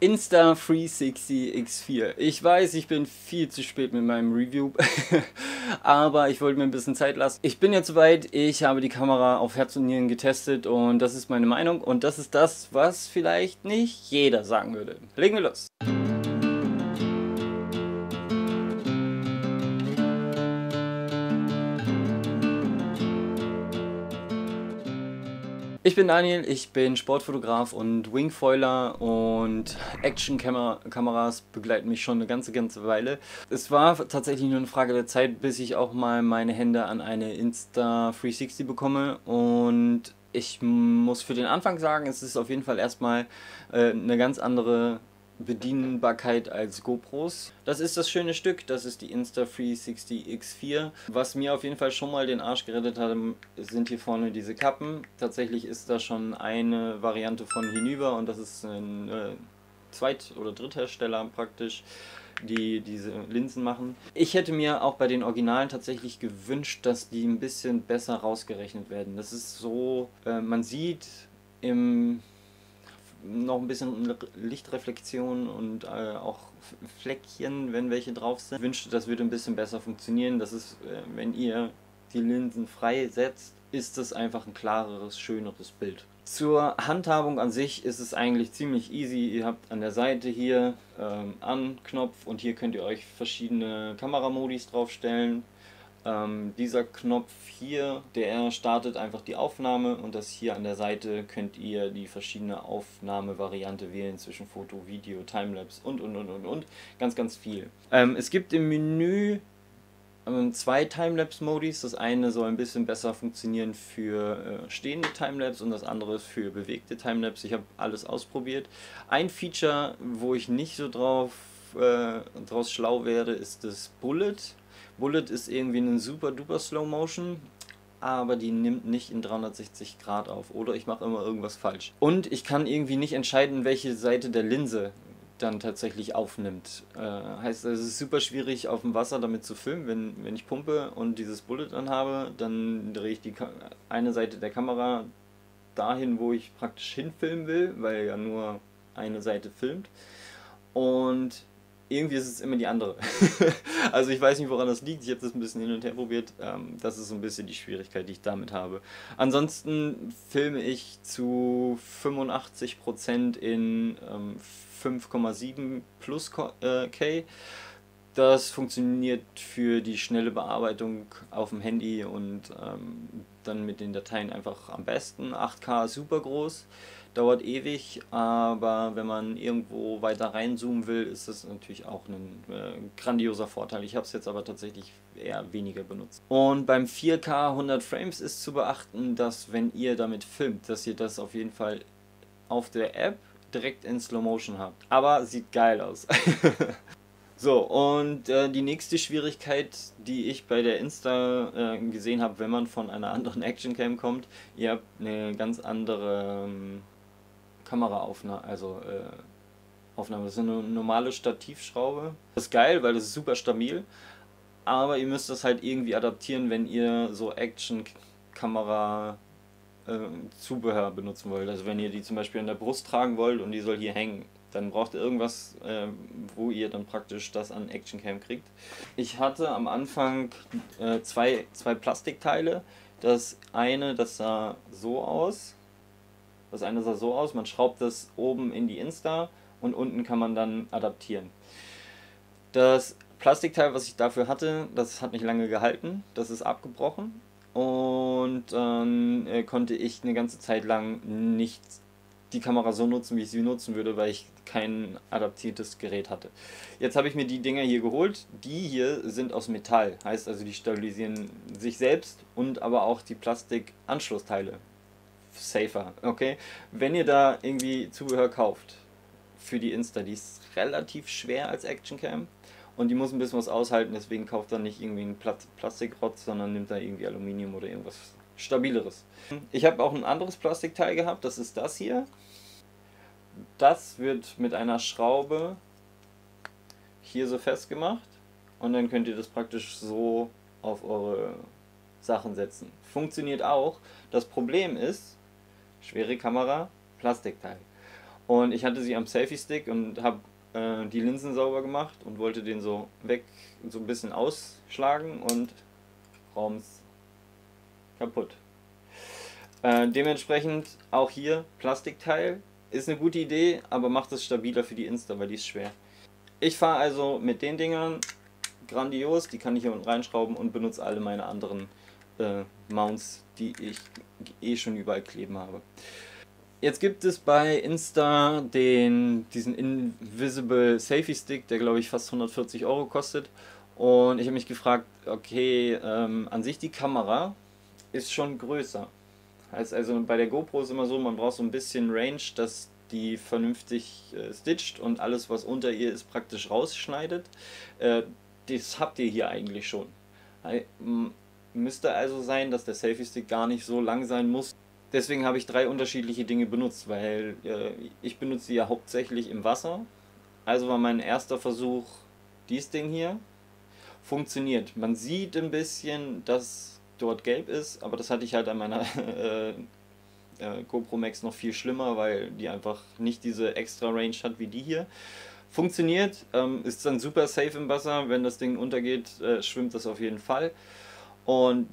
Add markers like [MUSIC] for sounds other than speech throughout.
Insta360 X4. Ich weiß, ich bin viel zu spät mit meinem Review, [LAUGHS] aber ich wollte mir ein bisschen Zeit lassen. Ich bin jetzt soweit, ich habe die Kamera auf Herz und Nieren getestet und das ist meine Meinung und das ist das, was vielleicht nicht jeder sagen würde. Legen wir los. Ich bin Daniel, ich bin Sportfotograf und Wingfoiler und Action-Kameras begleiten mich schon eine ganze, ganze Weile. Es war tatsächlich nur eine Frage der Zeit, bis ich auch mal meine Hände an eine Insta360 bekomme und ich muss für den Anfang sagen, es ist auf jeden Fall erstmal äh, eine ganz andere Bedienbarkeit als GoPros. Das ist das schöne Stück, das ist die Insta360 X4. Was mir auf jeden Fall schon mal den Arsch gerettet hat, sind hier vorne diese Kappen. Tatsächlich ist da schon eine Variante von hinüber und das ist ein äh, Zweit- oder Dritthersteller praktisch die diese Linsen machen. Ich hätte mir auch bei den Originalen tatsächlich gewünscht, dass die ein bisschen besser rausgerechnet werden. Das ist so, äh, man sieht im noch ein bisschen Lichtreflexion und äh, auch Fleckchen, wenn welche drauf sind. Ich wünschte, das würde ein bisschen besser funktionieren. Das ist, äh, wenn ihr die Linsen freisetzt, ist das einfach ein klareres, schöneres Bild. Zur Handhabung an sich ist es eigentlich ziemlich easy. Ihr habt an der Seite hier ähm, An-Knopf und hier könnt ihr euch verschiedene Kameramodis draufstellen. Ähm, dieser Knopf hier, der startet einfach die Aufnahme und das hier an der Seite könnt ihr die verschiedene Aufnahmevariante wählen zwischen Foto, Video, Timelapse und und und und und. Ganz, ganz viel. Ähm, es gibt im Menü ähm, zwei Timelapse-Modis. Das eine soll ein bisschen besser funktionieren für äh, stehende Timelapse und das andere für bewegte Timelapse. Ich habe alles ausprobiert. Ein Feature, wo ich nicht so drauf äh, draus schlau werde, ist das Bullet. Bullet ist irgendwie eine super duper Slow Motion, aber die nimmt nicht in 360 Grad auf. Oder ich mache immer irgendwas falsch. Und ich kann irgendwie nicht entscheiden, welche Seite der Linse dann tatsächlich aufnimmt. Äh, heißt, es ist super schwierig auf dem Wasser damit zu filmen. Wenn, wenn ich pumpe und dieses Bullet anhabe, dann drehe ich die Ka eine Seite der Kamera dahin, wo ich praktisch hinfilmen will, weil ja nur eine Seite filmt. Und irgendwie ist es immer die andere. [LAUGHS] also ich weiß nicht, woran das liegt. Ich habe das ein bisschen hin und her probiert. Ähm, das ist so ein bisschen die Schwierigkeit, die ich damit habe. Ansonsten filme ich zu 85% in ähm, 5,7 plus äh, K. Das funktioniert für die schnelle Bearbeitung auf dem Handy und ähm, dann mit den Dateien einfach am besten. 8K super groß dauert ewig, aber wenn man irgendwo weiter reinzoomen will, ist das natürlich auch ein äh, grandioser Vorteil. Ich habe es jetzt aber tatsächlich eher weniger benutzt. Und beim 4K 100 Frames ist zu beachten, dass wenn ihr damit filmt, dass ihr das auf jeden Fall auf der App direkt in Slow Motion habt. Aber sieht geil aus. [LAUGHS] So, und äh, die nächste Schwierigkeit, die ich bei der Insta äh, gesehen habe, wenn man von einer [LAUGHS] anderen Actioncam kommt, ihr habt eine ganz andere ähm, Kameraaufnahme, also äh, Aufnahme. Das ist eine normale Stativschraube. Das ist geil, weil das ist super stabil. Aber ihr müsst das halt irgendwie adaptieren, wenn ihr so Action-Kamera äh, Zubehör benutzen wollt. Also wenn ihr die zum Beispiel an der Brust tragen wollt und die soll hier hängen, dann braucht ihr irgendwas, äh, wo ihr dann praktisch das an Actioncam kriegt. Ich hatte am Anfang äh, zwei, zwei Plastikteile. Das eine, das sah so aus das eine sah so aus, man schraubt das oben in die Insta und unten kann man dann adaptieren. Das Plastikteil, was ich dafür hatte, das hat nicht lange gehalten, das ist abgebrochen und dann äh, konnte ich eine ganze Zeit lang nicht die Kamera so nutzen, wie ich sie nutzen würde, weil ich kein adaptiertes Gerät hatte. Jetzt habe ich mir die Dinger hier geholt. Die hier sind aus Metall, heißt also die stabilisieren sich selbst und aber auch die Plastikanschlussteile safer, okay? Wenn ihr da irgendwie Zubehör kauft für die Insta, die ist relativ schwer als Actioncam und die muss ein bisschen was aushalten, deswegen kauft dann nicht irgendwie einen Plastikrotz, sondern nimmt da irgendwie Aluminium oder irgendwas stabileres. Ich habe auch ein anderes Plastikteil gehabt, das ist das hier. Das wird mit einer Schraube hier so festgemacht und dann könnt ihr das praktisch so auf eure Sachen setzen. Funktioniert auch. Das Problem ist, schwere Kamera, Plastikteil. Und ich hatte sie am Selfie-Stick und habe äh, die Linsen sauber gemacht und wollte den so weg, so ein bisschen ausschlagen und Raums kaputt. Äh, dementsprechend auch hier Plastikteil. Ist eine gute Idee, aber macht es stabiler für die Insta, weil die ist schwer. Ich fahre also mit den Dingern grandios, die kann ich hier unten reinschrauben und benutze alle meine anderen äh, Mounts, die ich eh schon überall kleben habe. Jetzt gibt es bei Insta den, diesen Invisible Safety Stick, der glaube ich fast 140 Euro kostet. Und ich habe mich gefragt, okay, ähm, an sich die Kamera ist schon größer. Also bei der GoPro ist immer so, man braucht so ein bisschen Range, dass die vernünftig äh, stitcht und alles, was unter ihr ist, praktisch rausschneidet. Äh, das habt ihr hier eigentlich schon. Müsste also sein, dass der Selfie Stick gar nicht so lang sein muss. Deswegen habe ich drei unterschiedliche Dinge benutzt, weil äh, ich benutze sie ja hauptsächlich im Wasser. Also war mein erster Versuch dies Ding hier. Funktioniert. Man sieht ein bisschen, dass dort gelb ist, aber das hatte ich halt an meiner [LAUGHS] äh, äh, GoPro Max noch viel schlimmer, weil die einfach nicht diese extra Range hat wie die hier. Funktioniert, ähm, ist dann super safe im Wasser. Wenn das Ding untergeht, äh, schwimmt das auf jeden Fall. Und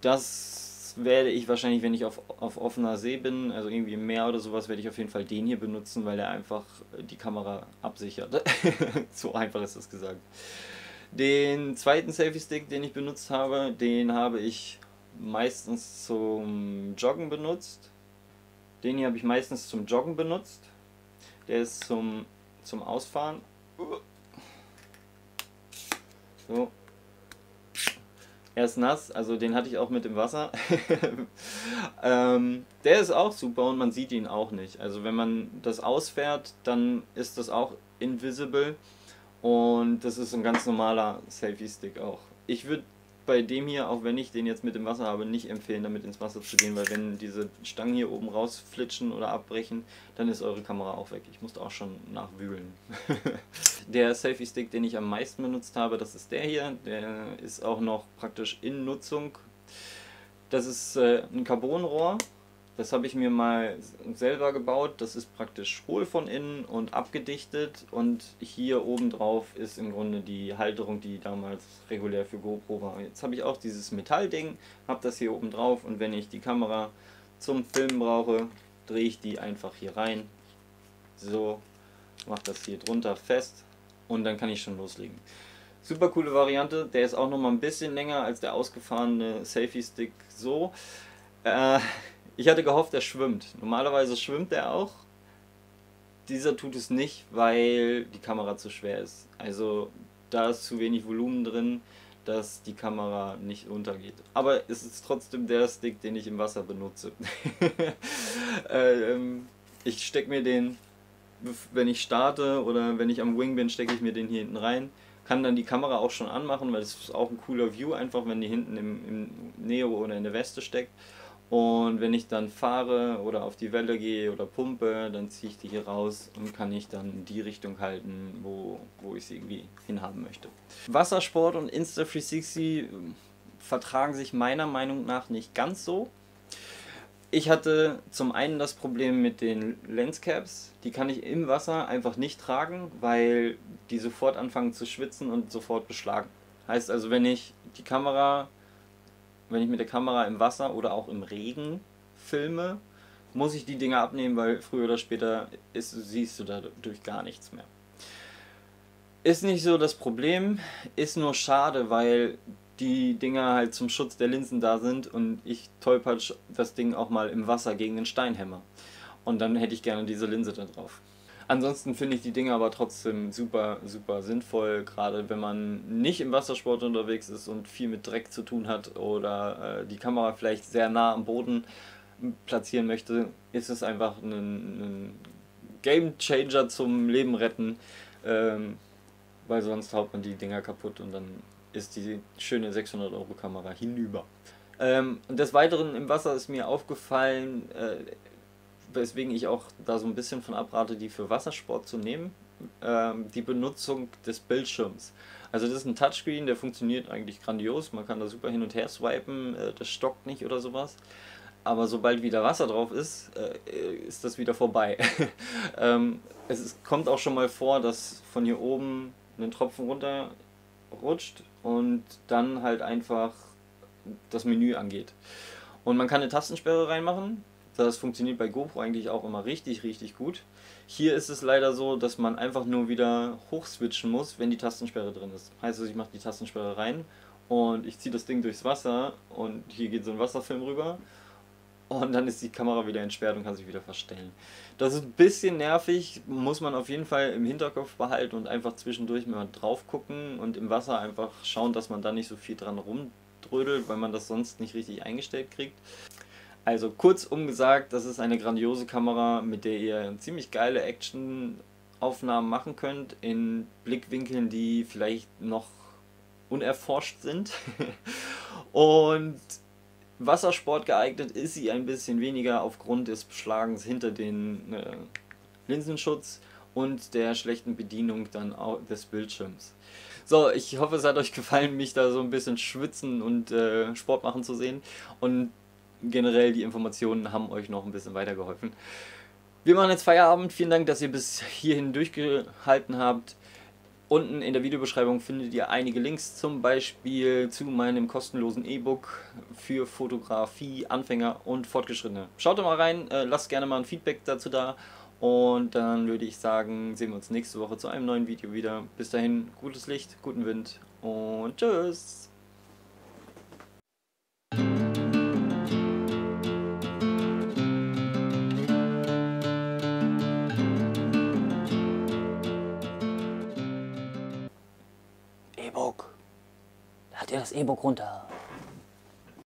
das werde ich wahrscheinlich, wenn ich auf, auf offener See bin, also irgendwie im Meer oder sowas, werde ich auf jeden Fall den hier benutzen, weil der einfach die Kamera absichert. [LAUGHS] so einfach ist das gesagt. Den zweiten Selfie Stick, den ich benutzt habe, den habe ich meistens zum Joggen benutzt. Den hier habe ich meistens zum Joggen benutzt. Der ist zum zum Ausfahren. So. Er ist nass, also den hatte ich auch mit dem Wasser. [LAUGHS] ähm, der ist auch super und man sieht ihn auch nicht. Also wenn man das ausfährt, dann ist das auch invisible und das ist ein ganz normaler Selfie-Stick auch. Ich würde bei dem hier, auch wenn ich den jetzt mit dem Wasser habe, nicht empfehlen, damit ins Wasser zu gehen, weil wenn diese Stangen hier oben rausflitschen oder abbrechen, dann ist eure Kamera auch weg. Ich musste auch schon nachwühlen. [LAUGHS] der Selfie Stick, den ich am meisten benutzt habe, das ist der hier. Der ist auch noch praktisch in Nutzung. Das ist äh, ein Carbonrohr das habe ich mir mal selber gebaut. Das ist praktisch hohl von innen und abgedichtet. Und hier oben drauf ist im Grunde die Halterung, die damals regulär für GoPro war. Jetzt habe ich auch dieses Metallding, habe das hier oben drauf. Und wenn ich die Kamera zum Filmen brauche, drehe ich die einfach hier rein. So, mache das hier drunter fest und dann kann ich schon loslegen. Super coole Variante. Der ist auch noch mal ein bisschen länger als der ausgefahrene Selfie Stick so. Äh, ich hatte gehofft, er schwimmt. Normalerweise schwimmt er auch. Dieser tut es nicht, weil die Kamera zu schwer ist. Also da ist zu wenig Volumen drin, dass die Kamera nicht untergeht. Aber es ist trotzdem der Stick, den ich im Wasser benutze. [LAUGHS] ähm, ich stecke mir den, wenn ich starte oder wenn ich am Wing bin, stecke ich mir den hier hinten rein. Kann dann die Kamera auch schon anmachen, weil es ist auch ein cooler View, einfach wenn die hinten im, im Neo oder in der Weste steckt. Und wenn ich dann fahre oder auf die Welle gehe oder pumpe, dann ziehe ich die hier raus und kann ich dann die Richtung halten, wo, wo ich sie irgendwie hinhaben möchte. Wassersport und Insta360 vertragen sich meiner Meinung nach nicht ganz so. Ich hatte zum einen das Problem mit den Lenscaps, die kann ich im Wasser einfach nicht tragen, weil die sofort anfangen zu schwitzen und sofort beschlagen. Heißt also, wenn ich die Kamera wenn ich mit der Kamera im Wasser oder auch im Regen filme, muss ich die Dinger abnehmen, weil früher oder später ist, siehst du dadurch gar nichts mehr. Ist nicht so das Problem, ist nur schade, weil die Dinger halt zum Schutz der Linsen da sind und ich tollpatsch das Ding auch mal im Wasser gegen den Stein hämmer. Und dann hätte ich gerne diese Linse da drauf. Ansonsten finde ich die Dinge aber trotzdem super, super sinnvoll, gerade wenn man nicht im Wassersport unterwegs ist und viel mit Dreck zu tun hat oder äh, die Kamera vielleicht sehr nah am Boden platzieren möchte, ist es einfach ein, ein Game Changer zum Leben retten, ähm, weil sonst haut man die Dinger kaputt und dann ist die schöne 600 Euro Kamera hinüber. Ähm, des Weiteren im Wasser ist mir aufgefallen, äh, weswegen ich auch da so ein bisschen von abrate, die für Wassersport zu nehmen, ähm, die Benutzung des Bildschirms. Also das ist ein Touchscreen, der funktioniert eigentlich grandios, man kann da super hin und her swipen, äh, das stockt nicht oder sowas. aber sobald wieder Wasser drauf ist, äh, ist das wieder vorbei. [LAUGHS] ähm, es ist, kommt auch schon mal vor, dass von hier oben ein Tropfen runterrutscht und dann halt einfach das Menü angeht. Und man kann eine Tastensperre reinmachen. Das funktioniert bei GoPro eigentlich auch immer richtig, richtig gut. Hier ist es leider so, dass man einfach nur wieder hochswitchen muss, wenn die Tastensperre drin ist. Heißt also, ich mache die Tastensperre rein und ich ziehe das Ding durchs Wasser und hier geht so ein Wasserfilm rüber und dann ist die Kamera wieder entsperrt und kann sich wieder verstellen. Das ist ein bisschen nervig, muss man auf jeden Fall im Hinterkopf behalten und einfach zwischendurch mal drauf gucken und im Wasser einfach schauen, dass man da nicht so viel dran rumdrödelt, weil man das sonst nicht richtig eingestellt kriegt. Also kurzum gesagt, das ist eine grandiose Kamera, mit der ihr ziemlich geile Action-Aufnahmen machen könnt in Blickwinkeln, die vielleicht noch unerforscht sind. [LAUGHS] und Wassersport geeignet ist sie ein bisschen weniger aufgrund des Beschlagens hinter den äh, Linsenschutz und der schlechten Bedienung dann des Bildschirms. So, ich hoffe, es hat euch gefallen, mich da so ein bisschen schwitzen und äh, Sport machen zu sehen. Und generell die Informationen haben euch noch ein bisschen weitergeholfen. Wir machen jetzt Feierabend. Vielen Dank, dass ihr bis hierhin durchgehalten habt. Unten in der Videobeschreibung findet ihr einige Links, zum Beispiel zu meinem kostenlosen E-Book für Fotografie, Anfänger und Fortgeschrittene. Schaut doch mal rein, äh, lasst gerne mal ein Feedback dazu da und dann würde ich sagen, sehen wir uns nächste Woche zu einem neuen Video wieder. Bis dahin, gutes Licht, guten Wind und tschüss! das E-Book runter. Äh,